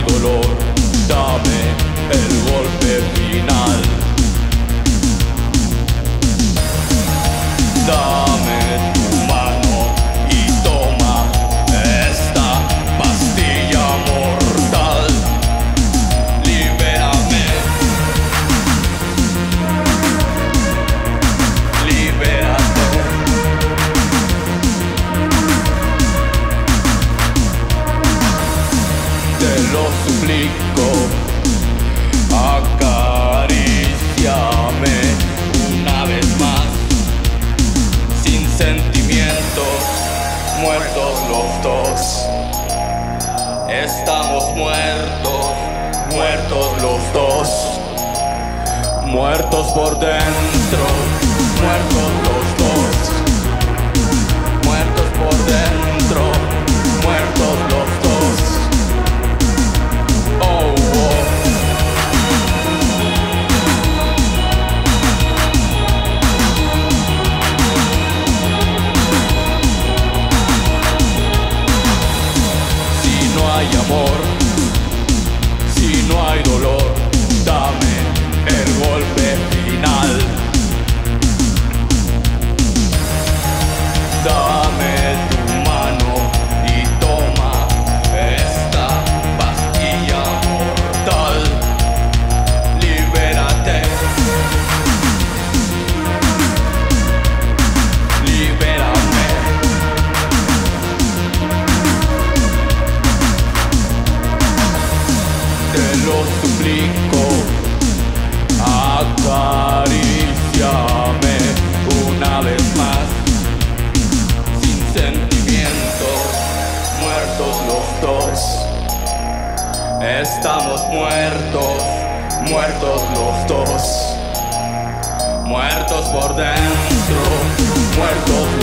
hay dolor, dame el golpe final. Te lo suplico, acariciame una vez más, sin sentimientos, muertos los dos. Estamos muertos, muertos los dos, muertos por dentro, muertos los hay amor, si no hay dolor, dame el golpe final. Estamos muertos, muertos los dos, muertos por dentro, muertos.